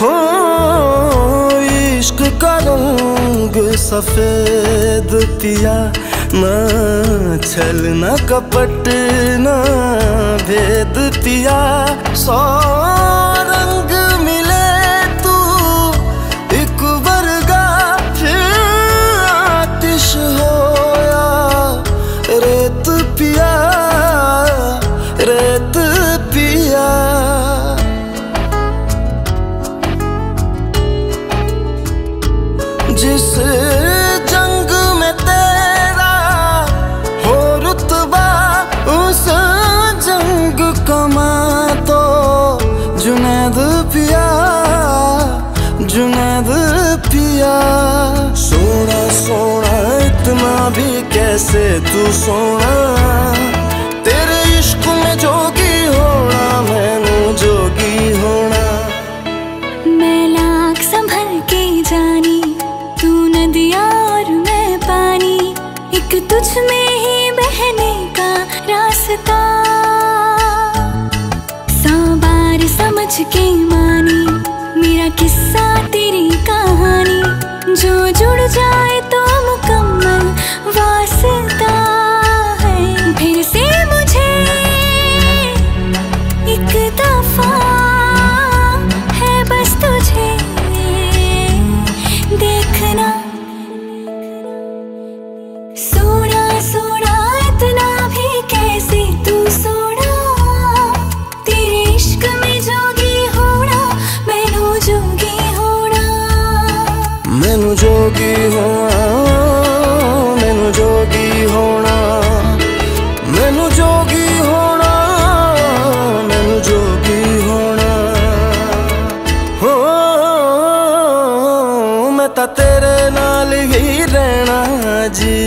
हो इश्क का रंग सफ़ेद पिया ना छल न कपट न भेद पिया सौ जिस जंग में तेरा हो रुतबा, उस जंग कमा तो जुनैद पिया जुनैद पिया। सोना सोना, इतना भी कैसे तू सोना? एक तुझ में ही बहने का रास्ता। सौ बार समझ के मानी मेरा किस्सा मैनू जोगी होना, मैनू जोगी होना, मैनू जोगी होना, मैनू जोगी होना। हो, मैं ता तेरे नाल ही रहना जी।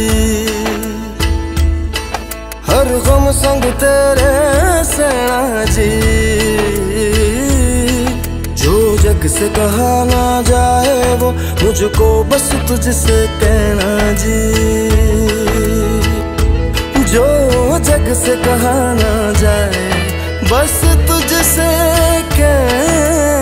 हर गम संग तेरे सेना जी। जग से कहा ना जाए वो मुझको बस तुझसे कहना जी। जो जग से कहा ना जाए बस तुझसे कहना